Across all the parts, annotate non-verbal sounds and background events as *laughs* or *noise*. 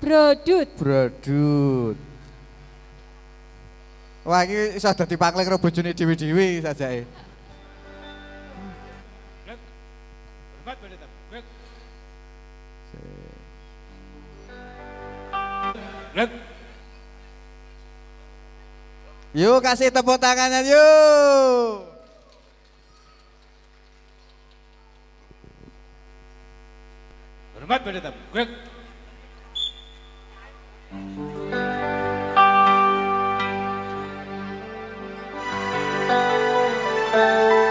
Brodut. Brodut. Wah, ini iso dadi pangling karo bojone dhewe-dhewe sajake. Baik. Baik. Yuk kasih tepuk tangannya yuk. Hormat pada tamu. Baik.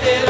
Thursday.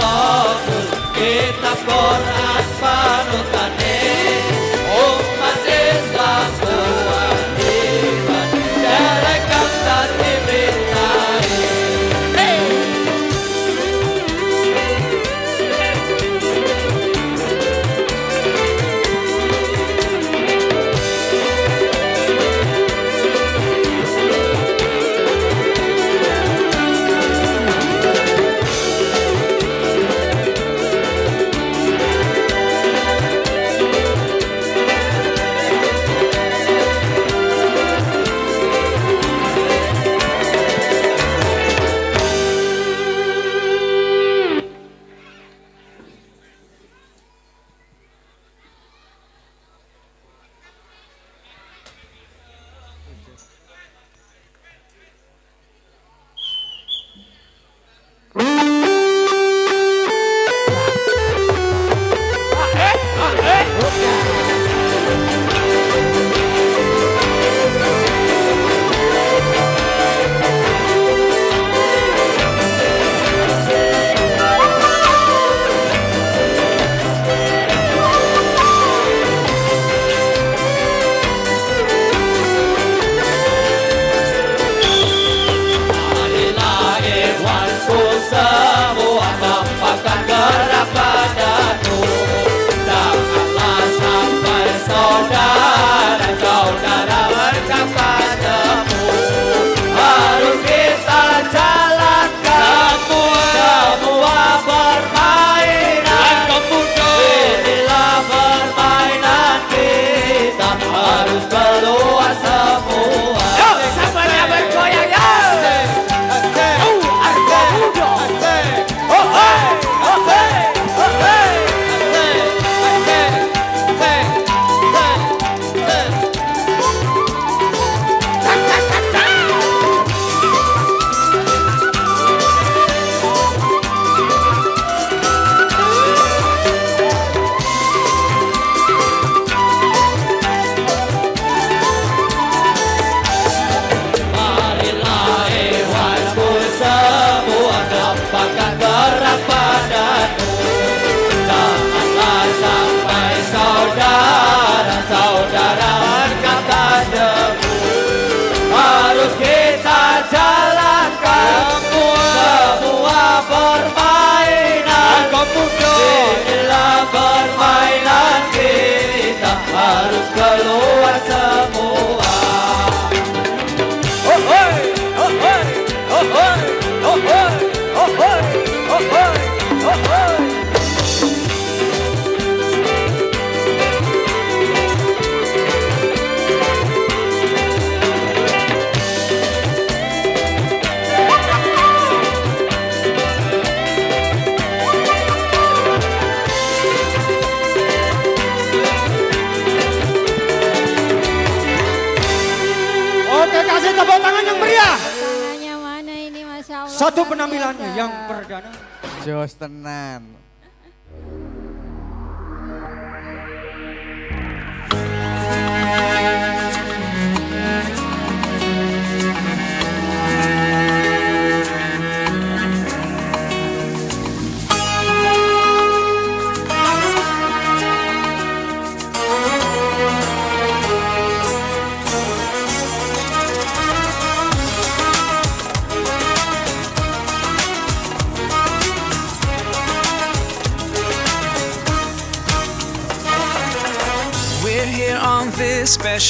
Para os caloas amor. Satu penampilannya yang perdana. Jos tenan. We're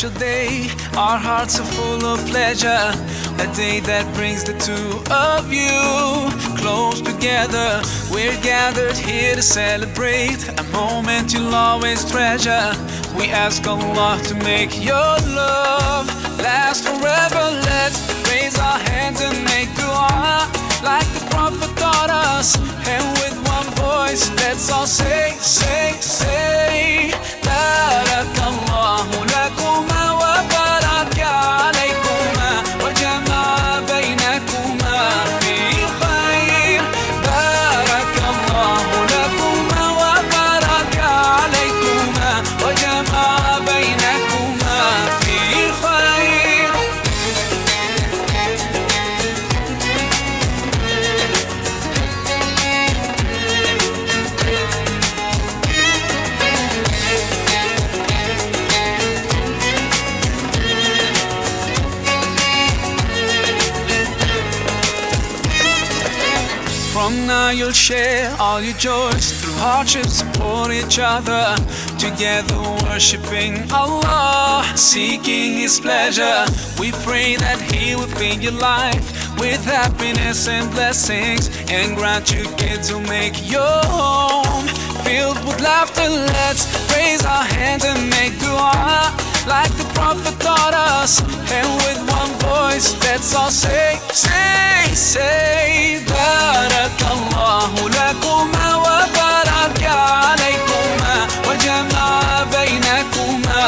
special day. Our hearts are full of pleasure. A day that brings the two of you close together. We're gathered here to celebrate a moment you'll always treasure. We ask Allah to make your love last forever. Let's raise our hands and make dua like the Prophet taught us. And with one voice, let's all say, say, say. بارك الله لكما وبارك عليكما Now you'll share all your joys through hardships, support each other. Together worshiping Allah, seeking His pleasure. We pray that He will fill your life with happiness and blessings, and grant you kids who make your home filled with laughter. Let's raise our hands and make dua like the Prophet taught us, and with one voice, let's all say, say, say, lakuma wa baraka alaykuma wa jama'a baynakuma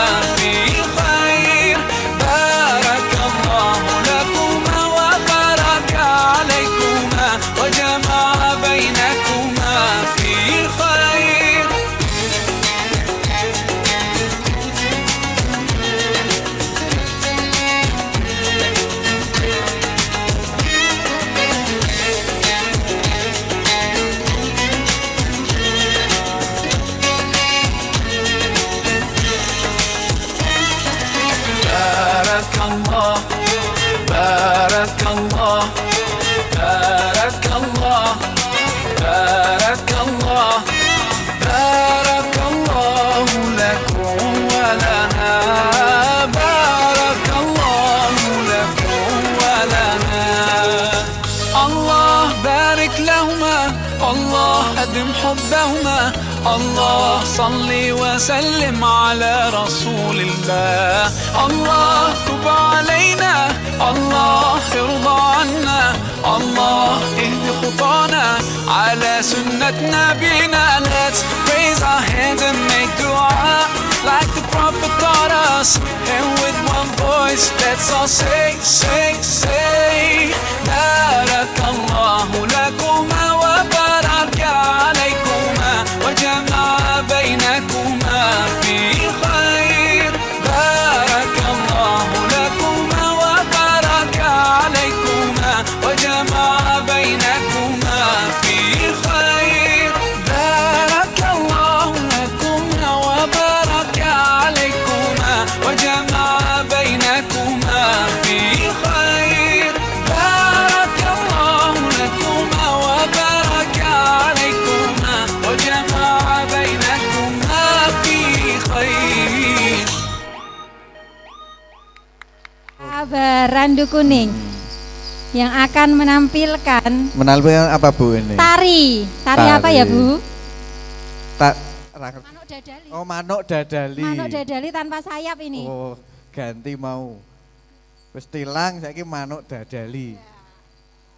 وسلم على رسول الله الله تب علينا الله ارضى عنا الله اهد خطانا على سنة نبينا Let's raise our hands and make dua like the Prophet taught us and with one voice let's all say say say بارك الله لكما وجمع بينكما في خير بارك الله لكما وبارك عليكما وجمع بينكما في خير Kuning yang akan menampilkan menampilkan apa Bu ini? Tari. Tari, tari. apa ya Bu? Tak dadali. Oh, manuk dadali. Manuk dadali tanpa sayap ini. Oh, ganti mau. Wis tilang saiki manuk dadali. Yeah.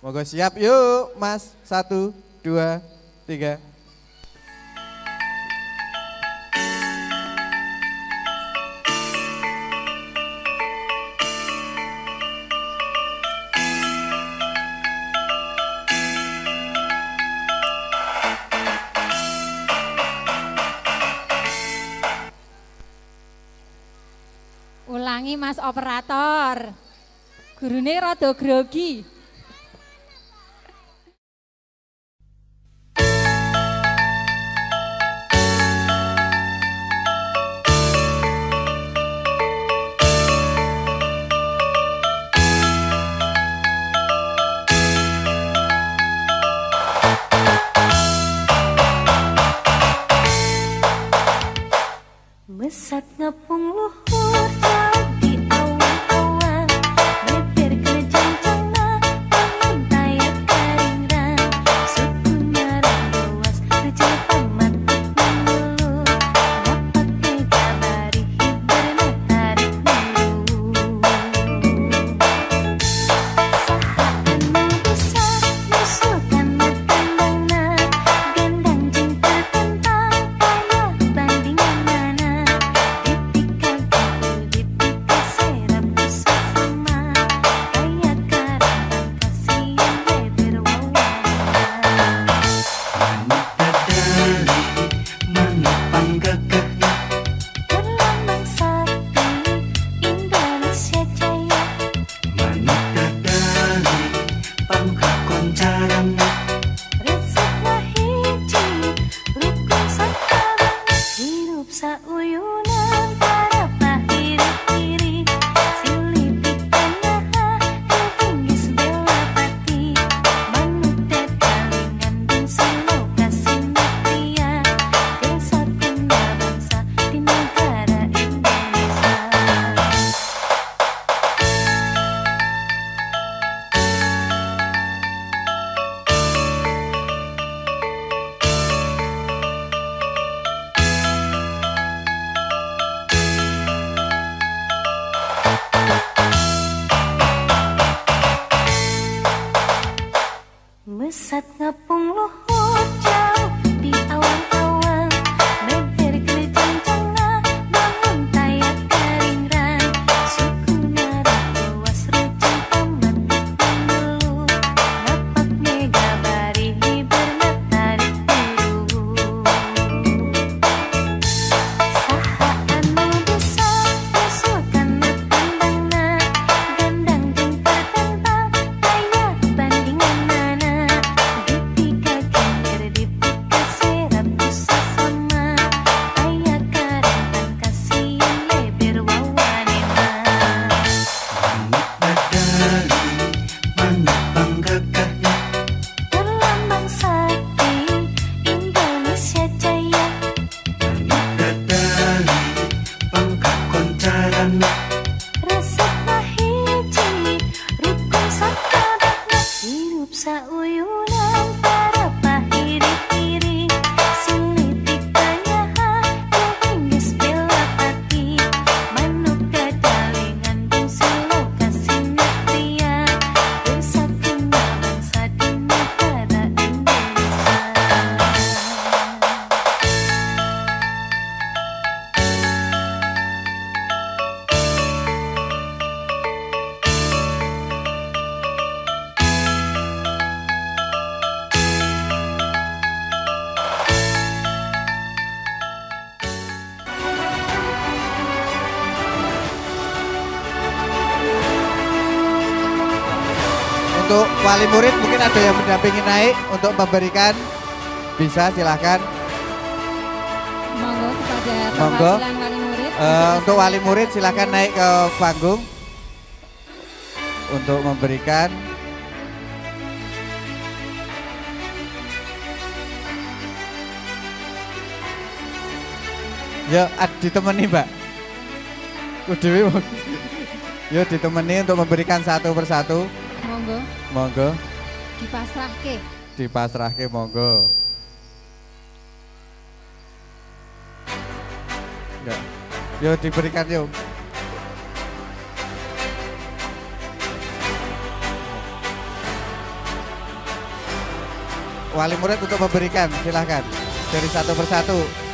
Moga siap yuk, Mas. Satu, dua, tiga. Mas operator. Gurune rada grogi. ada pengen naik untuk memberikan bisa silahkan. Monggo kepada Monggo. wali murid. Uh, untuk wali murid silahkan naik ke panggung untuk memberikan Ya, ah, ditemani mbak. Kudewi, *laughs* yuk ya, ditemani untuk memberikan satu persatu. Monggo. Monggo dipasrahke. dipasrahke monggo. Ya. Yuk diberikan yuk. Wali murid untuk memberikan, silahkan. Dari satu persatu.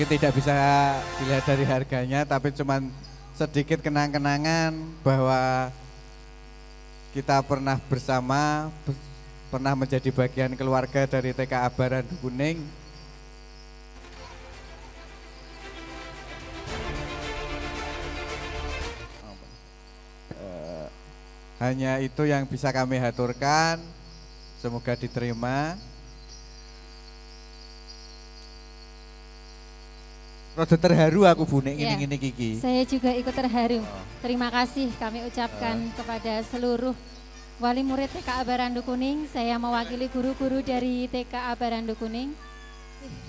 Mungkin tidak bisa dilihat dari harganya, tapi cuman sedikit kenang-kenangan bahwa kita pernah bersama, be- pernah menjadi bagian keluarga dari TKA Barandu Kuning. Eh, hanya itu yang bisa kami haturkan. Semoga diterima. Rada terharu aku Bu nek Iya. ngene-ngene iki. Saya juga ikut terharu. Terima kasih kami ucapkan kepada seluruh wali murid TKA Barandu Kuning. Saya mewakili guru-guru dari TKA Barandu Kuning.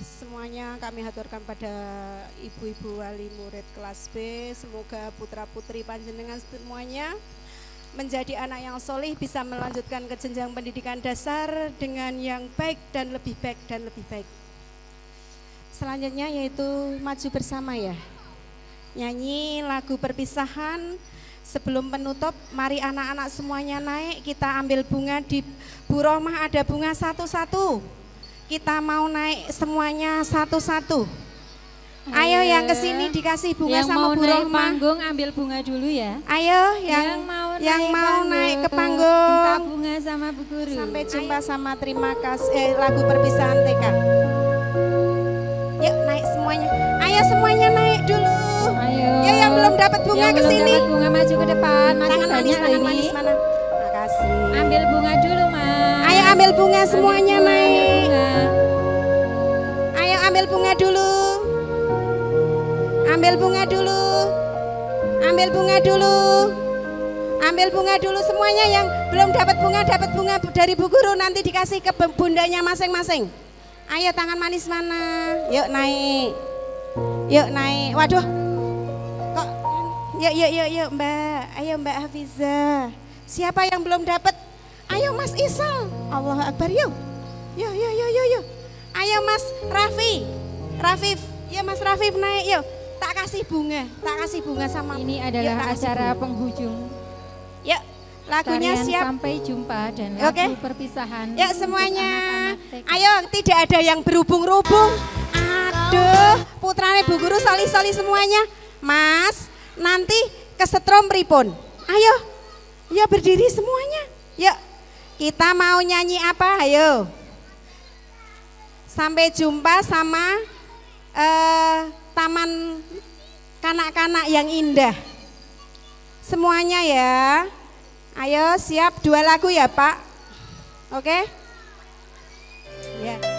Semuanya kami haturkan pada ibu-ibu wali murid kelas B. Semoga putra-putri panjenengan semuanya menjadi anak yang solih bisa melanjutkan ke jenjang pendidikan dasar dengan yang baik dan lebih baik dan lebih baik. Selanjutnya yaitu maju bersama ya. Nyanyi lagu perpisahan sebelum penutup mari anak-anak semuanya naik kita ambil bunga di Bu Romah ada bunga satu-satu. Kita mau naik semuanya satu-satu. Ayo yang ke sini dikasih bunga yang sama mau Bu naik Rohmah. panggung ambil bunga dulu ya. Ayo yang yang mau naik, ke panggung. minta bunga sama Bu Guru. Sampai jumpa sama terima kasih eh, lagu perpisahan TK. Naik semuanya. Ayo semuanya naik dulu. Ayo. Ya yang belum dapat bunga Yang ke sini. dapat bunga maju ke depan. Masih Tangan manis, tangan ini. manis mana? Makasih. Ambil bunga dulu, Mas. Ayo ambil bunga semuanya Ambil bunga, naik. Ambil bunga. Ayo ambil bunga dulu. Ambil bunga dulu. Ambil bunga dulu. Ambil bunga dulu semuanya yang belum dapat bunga dapat bunga dari Bu Guru nanti dikasih ke bu- bundanya masing-masing. Ayo tangan manis mana? Yuk naik. Yuk naik. Waduh. Kok yuk yuk yuk yuk Mbak. Ayo Mbak Hafiza. Siapa yang belum dapat? Ayo Mas Isal. Allah Akbar yuk. Yuk, yuk, yuk, yuk, yuk. Ayo Mas Raffi. Rafif. Ya Mas Rafif naik yuk. Tak kasih bunga, tak kasih bunga sama Ini Yuk, adalah kasih acara bunga. penghujung Yuk, lagunya tarian siap. sampai jumpa dan lagu perpisahan. Ya semuanya. anak-anak TK. Ayo, tidak ada yang berhubung-hubung. Aduh, putrane Bu Guru soli-soli semuanya. Mas, nanti kesetrum pripun. Ayo. Ya berdiri semuanya. Yuk. Kita mau nyanyi apa? Ayo. Sampai jumpa sama eh, taman kanak-kanak yang indah. Semuanya ya. Ayo siap dua lagu ya Pak. Oke? Ya. Ku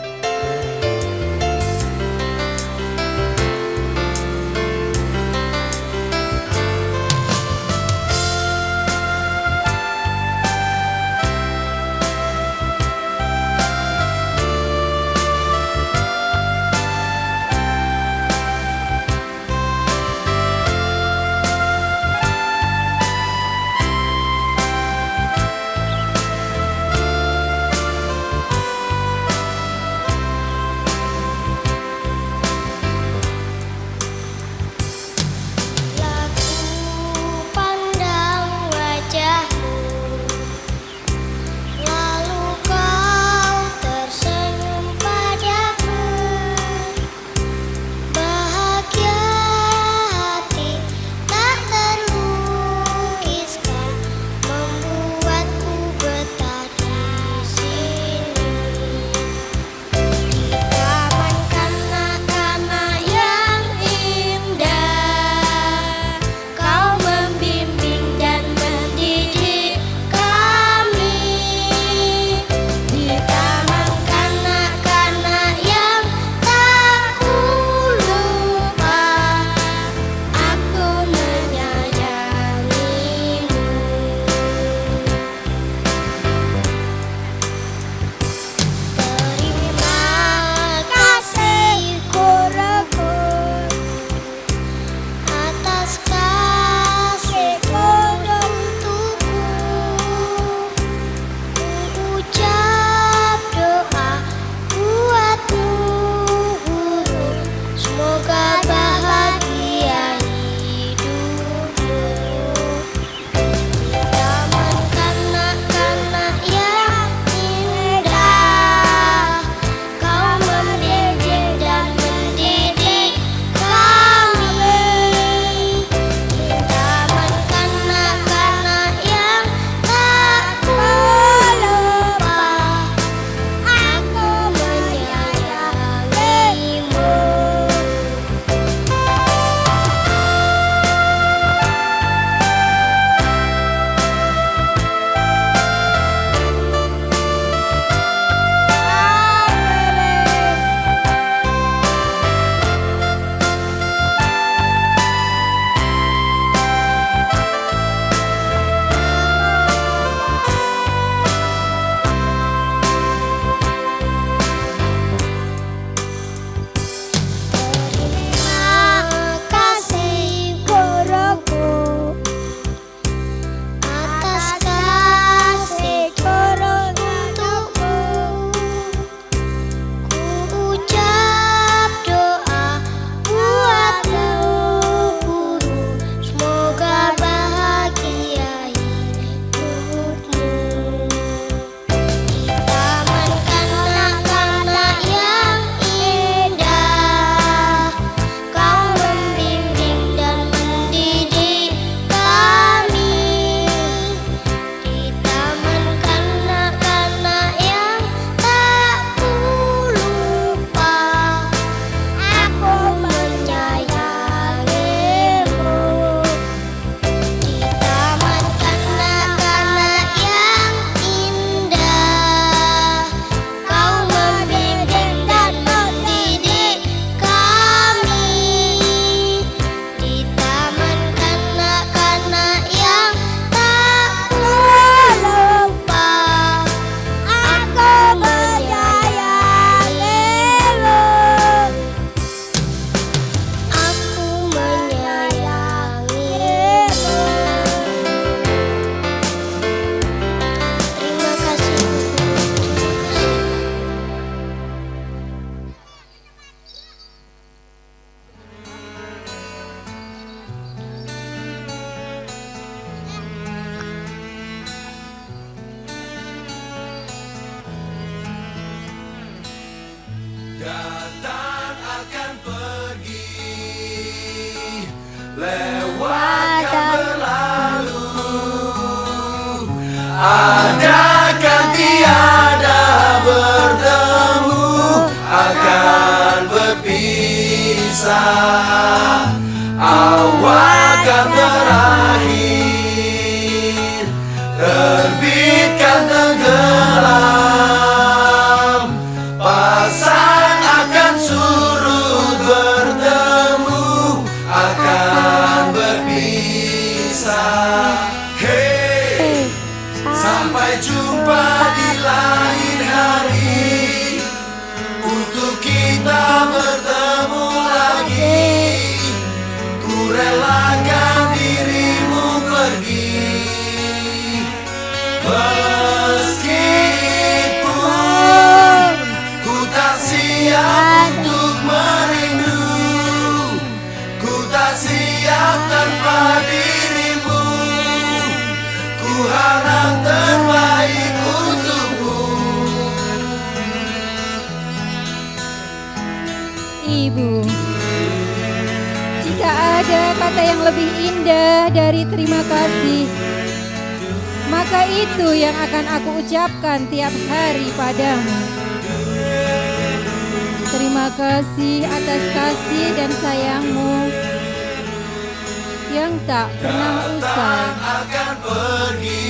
Meskipun Ku tak siap untuk merindu Ku tak siap tanpa dirimu Ku harap terbaik untukmu Ibu. Jika ada kata yang lebih indah dari terima kasih, maka itu yang akan aku ucapkan tiap hari padamu. Terima kasih atas kasih dan sayangmu yang tak pernah usai. akan pergi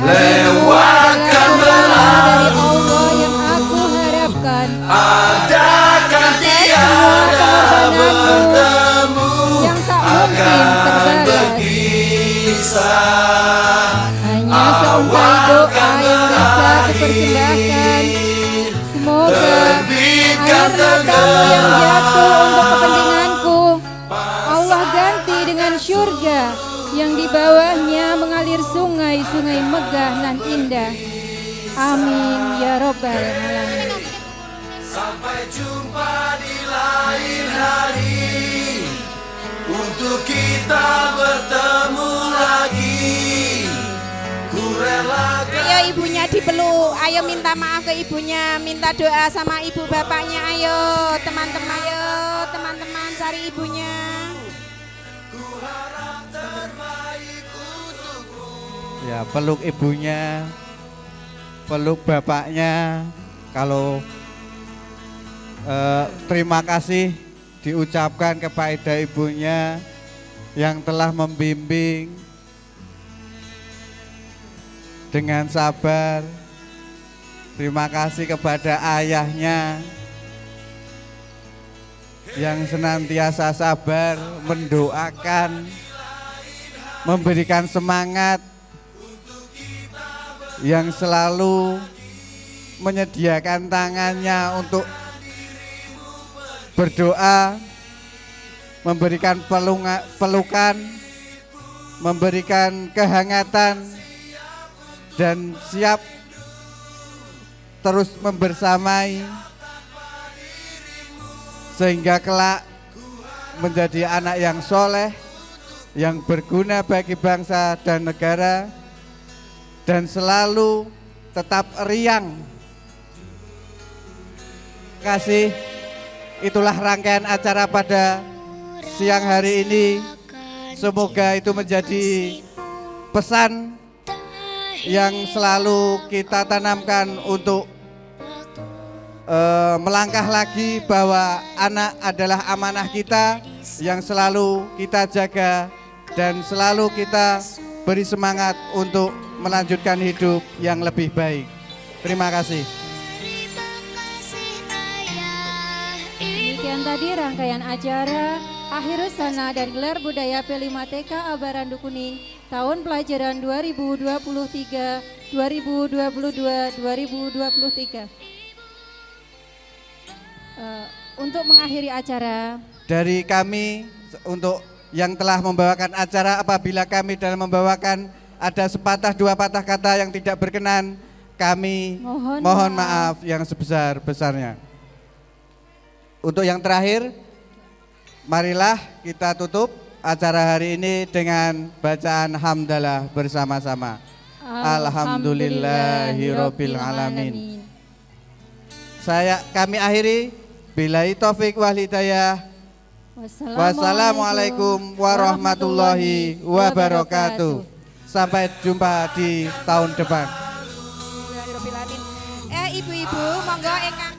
Lewatkan dari Allah yang aku harapkan. Adakan tiada bertemu yang tak mungkin. Kisah Hanya seungkai doa yang bisa kupersembahkan. Semoga air matamu yang jatuh untuk kepentinganku Allah ganti dengan surga yang di bawahnya mengalir sungai-sungai megah nan indah. Amin ya robbal alamin. Sampai jumpa di lain hari Untuk kita bertemu lagi Ku relakan Ayo ibunya dipeluk, ayo minta maaf ke ibunya, minta doa sama ibu bapaknya, ayo teman-teman, ayo teman-teman cari ibunya. Ya, peluk ibunya, peluk bapaknya. Kalau eh, terima kasih diucapkan kepada ibunya yang telah membimbing dengan sabar. Terima kasih kepada ayahnya yang senantiasa sabar mendoakan, memberikan semangat, yang selalu menyediakan tangannya untuk berdoa, memberikan pelunga- pelukan, memberikan kehangatan, dan siap terus membersamai sehingga kelak menjadi anak yang soleh, yang berguna bagi bangsa dan negara, dan selalu tetap riang. Kasih, itulah rangkaian acara pada siang hari ini. Semoga itu menjadi pesan yang selalu kita tanamkan untuk eh, melangkah lagi bahwa anak adalah amanah kita yang selalu kita jaga dan selalu kita beri semangat untuk melanjutkan hidup yang lebih baik. Terima kasih. Tadi rangkaian acara Akhirus Sana dan Gelar Budaya P5TK Abarandu Kuning tahun pelajaran 2023 2022 2023. Eh, untuk mengakhiri acara Dari kami untuk yang telah membawakan acara apabila kami dalam membawakan ada sepatah dua patah kata yang tidak berkenan, kami Mohon mohon maaf. maaf yang sebesar-besarnya. Untuk yang terakhir, marilah kita tutup acara hari ini dengan bacaan hamdalah bersama-sama. Alhamdulillahirabbil alamin. Saya kami akhiri Bilai taufik wal hidayah. Wassalamualaikum warahmatullahi wabarakatuh. Sampai jumpa di tahun depan. Eh ibu-ibu monggo ingkang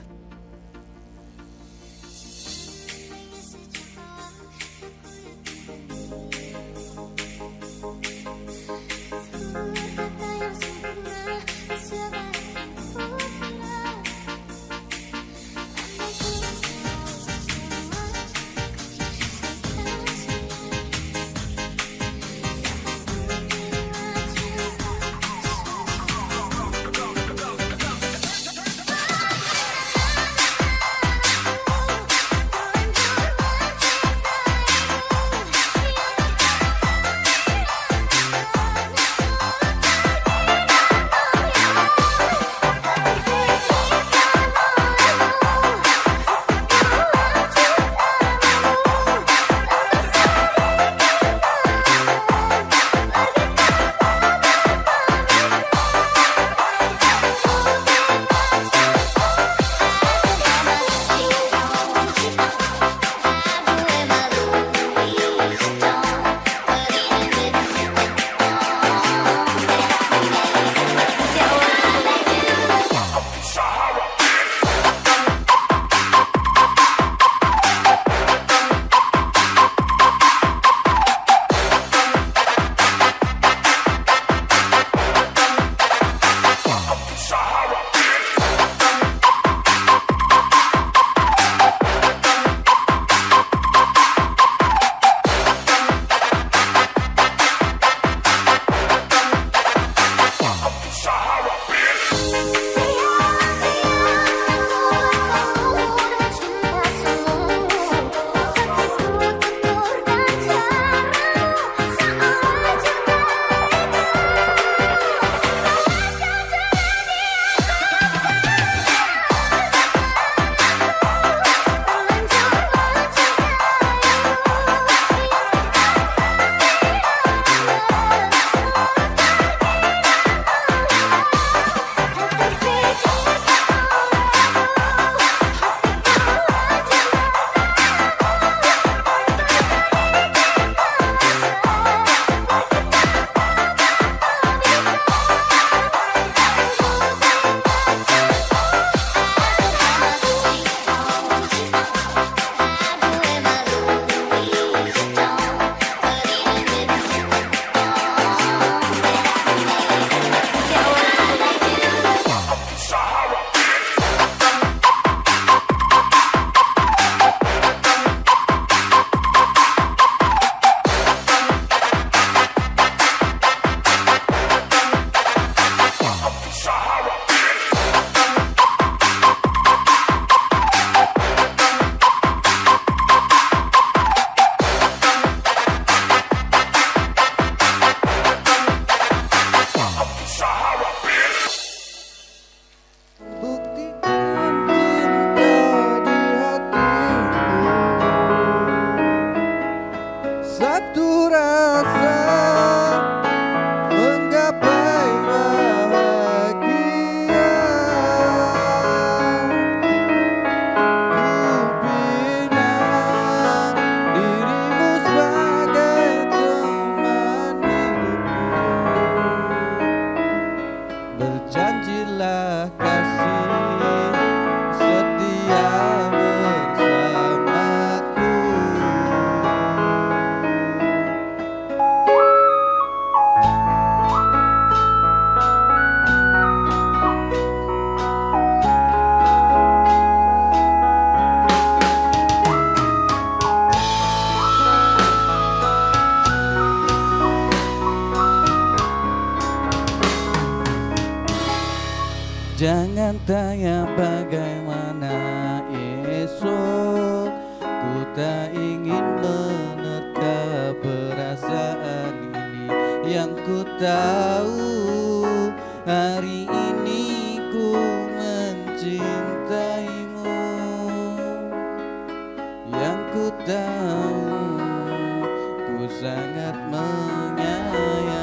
yang ku tahu ku sangat menyayangi